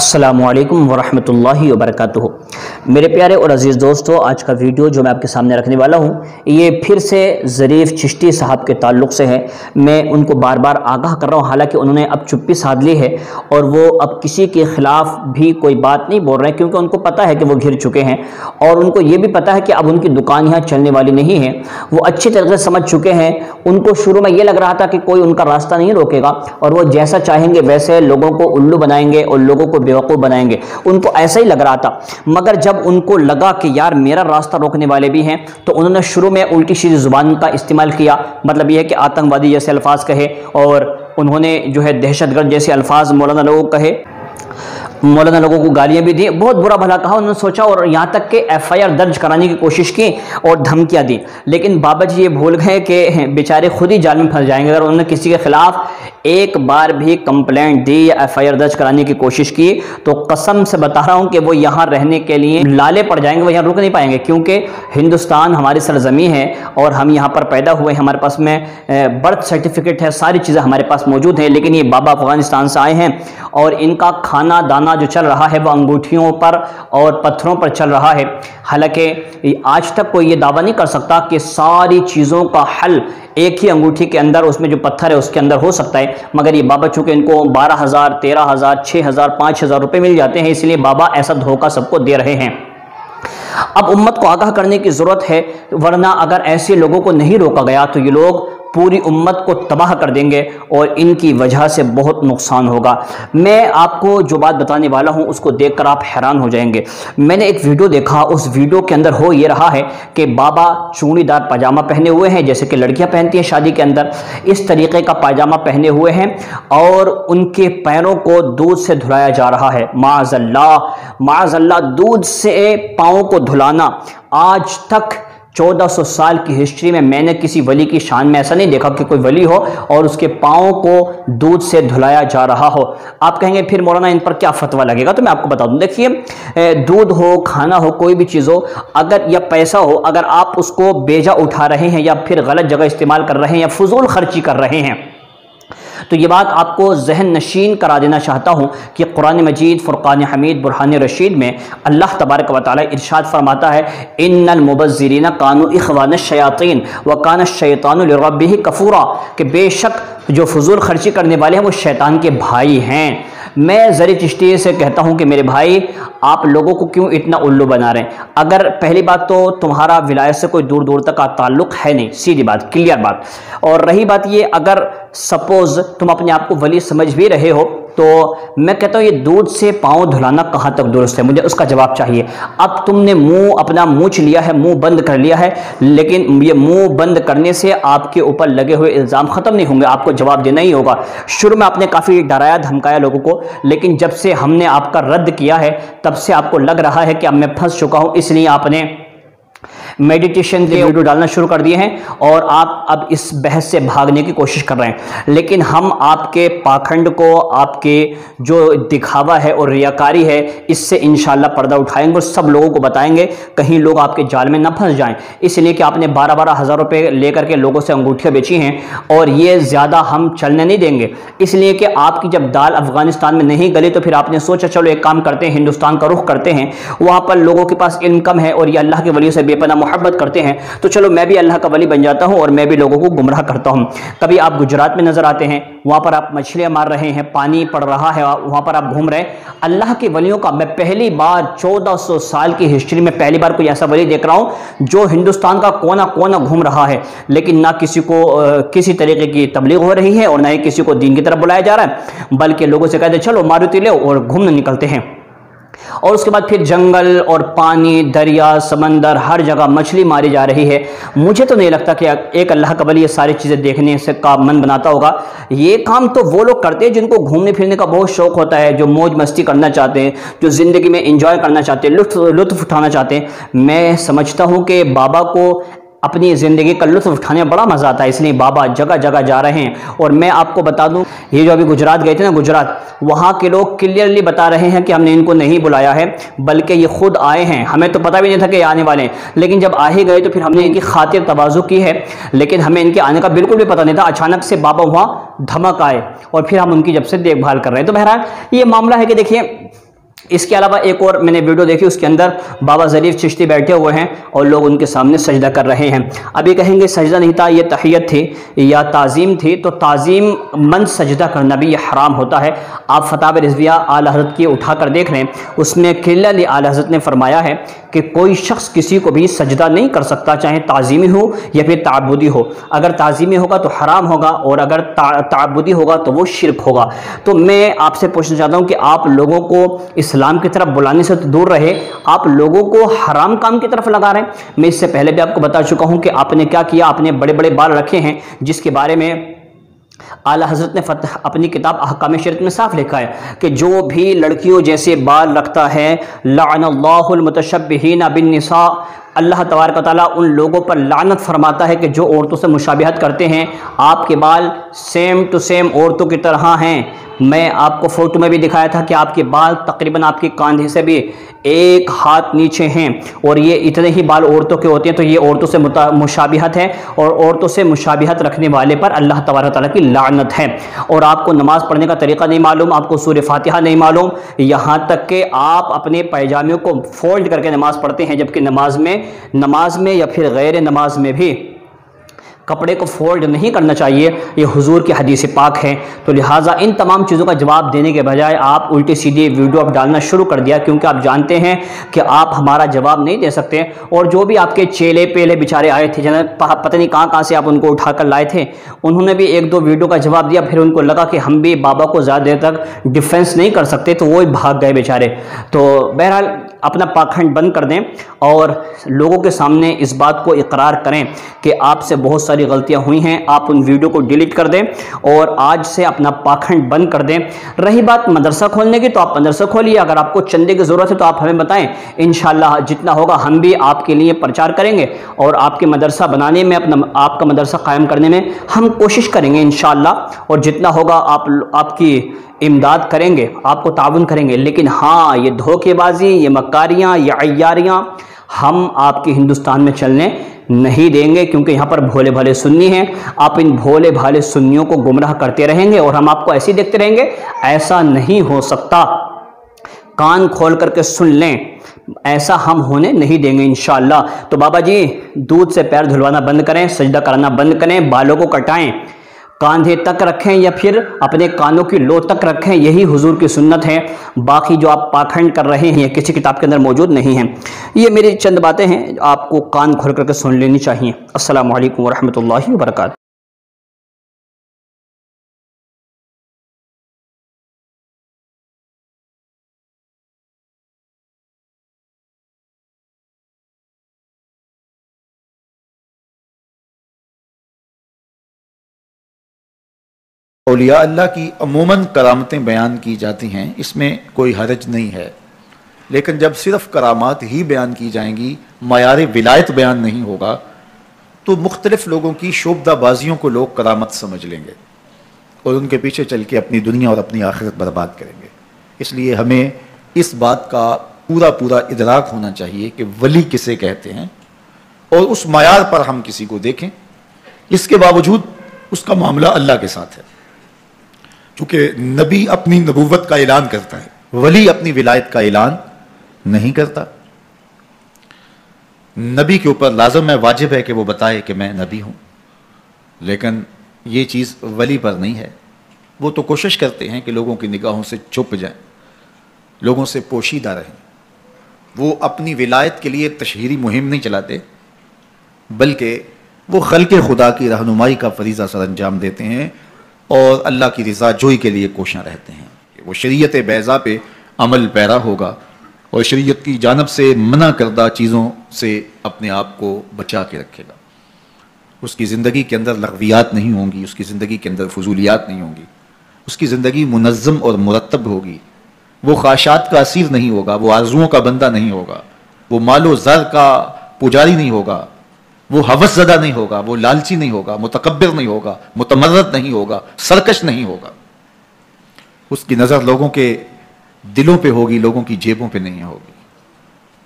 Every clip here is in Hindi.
अस्सलाम वालेकुम वरहमतुल्लाहि मेरे प्यारे और अज़ीज़ दोस्तों, आज का वीडियो जो मैं आपके सामने रखने वाला हूँ, ये फिर से ज़रीफ़ चिश्ती साहब के ताल्लुक़ से है। मैं उनको बार बार आगाह कर रहा हूँ, हालाँकि उन्होंने अब चुप्पी साध ली है और वो अब किसी के ख़िलाफ़ भी कोई बात नहीं बोल रहे हैं, क्योंकि उनको पता है कि वो घिर चुके हैं। और उनको ये भी पता है कि अब उनकी दुकान यहाँ चलने वाली नहीं है। वो अच्छी तरह से समझ चुके हैं। उनको शुरू में ये लग रहा था कि कोई उनका रास्ता नहीं रोकेगा और वो जैसा चाहेंगे, वैसे लोगों को उल्लू बनाएँगे और लोगों को बेवकूफ़ बनाएँगे। उनको ऐसा ही लग रहा था। मगर जब उनको लगा कि यार मेरा रास्ता रोकने वाले भी हैं तो उन्होंने शुरू में उल्टी सीधी ज़ुबान का इस्तेमाल किया। मतलब यह कि आतंकवादी जैसे अल्फाज कहे और उन्होंने जो है दहशतगर्द जैसे अल्फाज मौलाना लोगों कहे। मौलाना लोगों को गालियाँ भी दी। बहुत बुरा भला कहा उन्होंने सोचा और यहाँ तक कि एफआईआर दर्ज कराने की कोशिश की और धमकियाँ दी। लेकिन बाबा जी ये भूल गए कि बेचारे खुद ही जाल में फंस जाएँगे। अगर उन्होंने किसी के खिलाफ एक बार भी कंप्लेंट दी या एफआईआर दर्ज कराने की कोशिश की तो कसम से बता रहा हूँ कि वो यहाँ रहने के लिए लाले पड़ जाएँगे, वो यहाँ रुक नहीं पाएँगे। क्योंकि हिंदुस्तान हमारी सरजमी है और हम यहाँ पर पैदा हुए हमारे पास में बर्थ सर्टिफिकेट है, सारी चीज़ें हमारे पास मौजूद हैं। लेकिन ये बाबा अफ़गानिस्तान से आए हैं और इनका खाना दाना जो चल रहा है वह अंगूठियों पर और पत्थरों पर चल रहा है। हालाँकि आज तक कोई ये दावा नहीं कर सकता कि सारी चीज़ों का हल एक ही अंगूठी के अंदर, उसमें जो पत्थर है, उसके अंदर हो सकता है। मगर ये बाबा, चूँकि इनको बारह हज़ार, तेरह हज़ार छः हज़ार, पाँच हज़ार रुपये मिल जाते हैं, इसलिए बाबा ऐसा धोखा सबको दे रहे हैं। अब उम्मत को आगाह करने की ज़रूरत है, वरना अगर ऐसे लोगों को नहीं रोका गया तो ये लोग पूरी उम्मत को तबाह कर देंगे और इनकी वजह से बहुत नुकसान होगा। मैं आपको जो बात बताने वाला हूँ, उसको देखकर आप हैरान हो जाएँगे। मैंने एक वीडियो देखा, उस वीडियो के अंदर हो ये रहा है कि बाबा चूड़ीदार पाजामा पहने हुए हैं, जैसे कि लड़कियाँ पहनती हैं शादी के अंदर। इस तरीके का पाजामा पहने हुए हैं और उनके पैरों को दूध से धुलाया जा रहा है। माजल्ला माजल्ला दूध से पाँव को धुलाना। आज तक 1400 साल की हिस्ट्री में मैंने किसी वली की शान में ऐसा नहीं देखा कि कोई वली हो और उसके पाँव को दूध से धुलाया जा रहा हो। आप कहेंगे, फिर मौलाना, इन पर क्या फतवा लगेगा? तो मैं आपको बता दूँ। देखिए दूध हो, खाना हो, कोई भी चीज़ हो, अगर या पैसा हो, अगर आप उसको बेजा उठा रहे हैं या फिर गलत जगह इस्तेमाल कर रहे हैं या फजूल खर्ची कर रहे हैं तो ये बात आपको जहन नशीन करा देना चाहता हूँ कि कुरान मजीद फ़ुरान हमीद, बुरहान रशीद में अल्लाह तबारक वाली इरशाद फरमाता है इन मुबज़रीन कानू इखवान शयातीन व कान शैतानरबी कफ़ूरा कि बेशक जो फजूल खर्ची करने वाले हैं वो शैतान के भाई हैं। मैं ज़र चिश्ती से कहता हूँ कि मेरे भाई, आप लोगों को क्यों इतना उल्लू बना रहे हैं? अगर पहली बात तो तुम्हारा विलायत से कोई दूर दूर तक का ताल्लुक है नहीं, सीधी बात, क्लियर बात। और रही बात ये, अगर सपोज़ तुम अपने आप को वली समझ भी रहे हो तो मैं कहता हूँ, ये दूध से पाँव धुलाना कहाँ तक दुरुस्त है? मुझे उसका जवाब चाहिए। अब तुमने मुँह, अपना मुँह लिया है, मुँह बंद कर लिया है, लेकिन ये मुँह बंद करने से आपके ऊपर लगे हुए इल्ज़ाम ख़त्म नहीं होंगे, आपको जवाब देना ही होगा। शुरू में आपने काफ़ी डराया, धमकाया लोगों को, लेकिन जब से हमने आपका रद्द किया है, तब से आपको लग रहा है कि अब मैं फंस चुका हूँ, इसलिए आपने मेडिटेशन के वीडियो डालना शुरू कर दिए हैं और आप अब इस बहस से भागने की कोशिश कर रहे हैं। लेकिन हम आपके पाखंड को, आपके जो दिखावा है और रियाकारी है, इससे इन पर्दा उठाएँगे और सब लोगों को बताएँगे, कहीं लोग आपके जाल में ना फंस जाएँ। इसलिए कि आपने बारह बारह हज़ार रुपये लेकर के लोगों से अंगूठियाँ बेची हैं और ये ज़्यादा हम चलने नहीं देंगे। इसलिए कि आपकी जब दाल अफ़गानिस्तान में नहीं गली तो फिर आपने सोचा, चलो एक काम करते हैं, हिंदुस्तान का रुख करते हैं। वहाँ पर लोगों के पास इनकम है और ये अल्लाह के वली से बेपना मोहब्बत करते हैं तो चलो मैं भी अल्लाह का वली बन जाता हूँ और मैं भी लोगों को गुमराह करता हूँ। कभी आप गुजरात में नज़र आते हैं, वहाँ पर आप मछलियाँ मार रहे हैं, पानी पड़ रहा है, वहाँ पर आप घूम रहे हैं, अल्लाह के वलियों का मैं पहली बार 1400 साल की हिस्ट्री में पहली बार कोई ऐसा वली देख रहा हूँ, जो हिंदुस्तान का कोना कोना घूम रहा है, लेकिन ना किसी को किसी तरीके की तबलीग हो रही है और ना ही किसी को दीन की तरफ़ बुलाया जा रहा है, बल्कि लोगों से कहते चलो मारुति ले और घूमने निकलते हैं। और उसके बाद फिर जंगल और पानी, दरिया, समंदर, हर जगह मछली मारी जा रही है। मुझे तो नहीं लगता कि एक अल्लाह का बली ये सारी चीज़ें देखने से का मन बनाता होगा। ये काम तो वो लोग करते हैं जिनको घूमने फिरने का बहुत शौक होता है, जो मौज मस्ती करना चाहते हैं, जो ज़िंदगी में इंजॉय करना चाहते हैं, लुत्फ लुत्फ उठाना चाहते हैं। मैं समझता हूँ कि बाबा को अपनी ज़िंदगी का लुत्फ उठाने में बड़ा मज़ा आता है, इसलिए बाबा जगह जगह जा रहे हैं। और मैं आपको बता दूँ, ये जो अभी गुजरात गए थे ना, गुजरात, वहाँ के लोग क्लियरली बता रहे हैं कि हमने इनको नहीं बुलाया है, बल्कि ये खुद आए हैं। हमें तो पता भी नहीं था कि आने वाले हैं। लेकिन जब आ ही गए तो फिर हमने इनकी खातिर तोज़ु की है, लेकिन हमें इनके आने का बिल्कुल भी पता नहीं था। अचानक से बाबा वहाँ धमक आए, और फिर हम उनकी जब से देखभाल कर रहे हैं। तो बहरहाल, ये मामला है कि देखिए इसके अलावा एक और मैंने वीडियो देखी, उसके अंदर बाबा ज़रीफ चिश्ती बैठे हुए हैं और लोग उनके सामने सजदा कर रहे हैं। अभी कहेंगे, सजदा नहीं था, ये तहैत थी या ताज़ीम थी तो ताज़ीम मंद सजदा करना भी ये हराम होता है। आप फताब रिजविया आल हज़रत की उठा कर देख हैं उसमें किला आल हज़रत ने फरमाया है कि कोई शख्स किसी को भी सजदा नहीं कर सकता, चाहे ताज़ीमी हो या फिर ताबुदी हो। अगर ताज़ीमी होगा तो हराम होगा और अगर ताबुदी होगा तो वो शिरक होगा। तो मैं आपसे पूछना चाहता हूँ कि आप लोगों को इस्लाम की तरफ़ बुलाने से तो दूर रहे। आप लोगों को हराम काम की तरफ़ लगा रहे मैं इससे पहले भी आपको बता चुका हूँ कि आपने क्या किया? आपने बड़े बड़े बाल रखे हैं, जिसके बारे में आला हज़रत ने फतह अपनी किताब अहकाम शरत में साफ़ लिखा है कि जो भी लड़कियों जैसे बाल रखता है लानतशबीन बिन नसा अल्लाह तबारक ताली उन लोगों पर लानत फरमाता है कि जो औरतों से मुशाबहत करते हैं, आपके बाल सेम टू सेम औरतों की तरह हैं। मैं आपको फ़ोटो में भी दिखाया था कि आपके बाल तकरीबन आपके कांधे से भी एक हाथ नीचे हैं और ये इतने ही बाल औरतों के होते हैं तो ये औरतों से मुशाबिहत है और औरतों से मुशाबिहत रखने वाले पर अल्लाह तबारक ताली की लानत है। और आपको नमाज़ पढ़ने का तरीका नहीं मालूम, आपको सूर्य फातिहा नहीं मालूम, यहाँ तक कि आप अपने पैजामे को फोल्ड करके नमाज़ पढ़ते हैं, जबकि नमाज़ में नमाज़ में या फिर गैर नमाज़ में भी कपड़े को फोल्ड नहीं करना चाहिए, ये हुजूर की हदीस पाक है। तो लिहाजा इन तमाम चीज़ों का जवाब देने के बजाय आप उल्टी सीधी वीडियो आप डालना शुरू कर दिया, क्योंकि आप जानते हैं कि आप हमारा जवाब नहीं दे सकते। और जो भी आपके चेले, पेले, बेचारे आए थे, जिन्हें पता नहीं कहाँ कहाँ से आप उनको उठाकर लाए थे, उन्होंने भी एक दो वीडियो का जवाब दिया, फिर उनको लगा कि हम भी बाबा को ज़्यादा देर तक डिफेंस नहीं कर सकते तो वो भाग गए बेचारे। तो बहरहाल अपना पाखंड बंद कर दें, और लोगों के सामने इस बात को इकरार करें कि आपसे बहुत सारी गलतियाँ हुई हैं, आप उन वीडियो को डिलीट कर दें और आज से अपना पाखंड बंद कर दें। रही बात मदरसा खोलने की तो आप मदरसा खोलिए। अगर आपको चंदे की ज़रूरत है तो आप हमें बताएँ। इन जितना होगा हम भी आपके लिए प्रचार करेंगे और आपके मदरसा बनाने में, अपना, आपका मदरसा कायम करने में हम कोशिश करेंगे इन और जितना होगा आप, आपकी इमदाद करेंगे, आपको ताउन करेंगे। लेकिन हाँ ये धोखेबाजी, ये मकारियाँ ये अयारियाँ हम आपके हिंदुस्तान में चलने नहीं देंगे क्योंकि यहाँ पर भोले भाले सुन्नी हैं। आप इन भोले भाले सुन्नियों को गुमराह करते रहेंगे और हम आपको ऐसे देखते रहेंगे, ऐसा नहीं हो सकता। कान खोल करके सुन लें, ऐसा हम होने नहीं देंगे इन तो बाबा जी, दूध से पैर धुलवाना बंद करें, सजदा कराना बंद करें, बालों को कटाएँ। कांधे तक रखें या फिर अपने कानों की लो तक रखें, यही हुजूर की सुन्नत है। बाकी जो आप पाखंड कर रहे हैं ये किसी किताब के अंदर मौजूद नहीं है, ये मेरी चंद बातें हैं, आपको कान खोल करके सुन लेनी चाहिए। असल वरहमल वर्का अलिया अल्लाह की अमूमन करामतें बयान की जाती हैं, इसमें कोई हरज नहीं है। लेकिन जब सिर्फ़ करामात ही बयान की जाएँगी मैार विलायत बयान नहीं होगा तो मुख्तलिफ़ लोगों की शोबदाबाजियों को लोग करामत समझ लेंगे और उनके पीछे चल के अपनी दुनिया और अपनी आखिरत बर्बाद करेंगे। इसलिए हमें इस बात का पूरा पूरा इदराक होना चाहिए कि वली किसे कहते हैं और उस मैार पर हम किसी को देखें। इसके बावजूद उसका मामला अल्लाह के साथ है। चूँकि नबी अपनी नबूवत का ऐलान करता है। वली अपनी विलायत का ऐलान नहीं करता। नबी के ऊपर लाजम है, वाजिब है कि वो बताए कि मैं नबी हूँ। लेकिन ये चीज़ वली पर नहीं है। वो तो कोशिश करते हैं कि लोगों की निगाहों से छुप जाएँ, लोगों से पोशीदा रहें। वो अपनी विलायत के लिए तशहरी मुहिम नहीं चलाते, बल्कि वो खल के खुदा की रहनुमाई का फरीज़ा सर अंजाम देते हैं और अल्लाह की रज़ा जोई के लिए कोशा रहते हैं। वो शरीयत बैज़ा पे अमल पैरा होगा और शरीयत की जानब से मना करदा चीज़ों से अपने आप को बचा के रखेगा। उसकी ज़िंदगी के अंदर लगवियात नहीं होंगी, उसकी ज़िंदगी के अंदर फजूलियात नहीं होंगी। उसकी ज़िंदगी मुनज़म और मुरतब होगी। वो ख्वाशात का असीर नहीं होगा, वो आरजुओं का बंदा नहीं होगा। वो मालो ज़र का पुजारी नहीं होगा। वो हवस ज़दा नहीं होगा, वो लालची नहीं होगा मुतकबिर नहीं होगा मुतमरद नहीं होगा, सरकश नहीं होगा। उसकी नज़र लोगों के दिलों पे होगी, लोगों की जेबों पे नहीं होगी।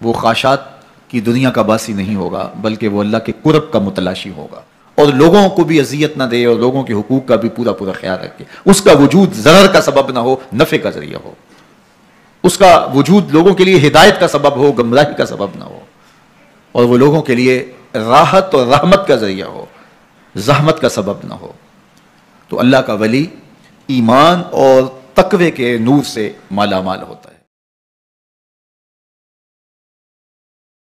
वो ख्वाशात की दुनिया का बासी नहीं होगा, बल्कि वो अल्लाह के कुरब का मुतलाशी होगा। और लोगों को भी अजियत ना दे और लोगों के हकूक का भी पूरा पूरा ख्याल रखे। उसका वजूद जरर का सबब ना हो, नफ़े का ज़रिया हो। उसका वजूद लोगों के लिए हिदायत का सबब हो, गमराही का सबब ना हो। और वो लोगों के लिए राहत और रहमत का ज़रिया हो, जहमत का सबब ना हो। तो अल्लाह का वली ईमान और तकवे के नूर से मालामाल होता है।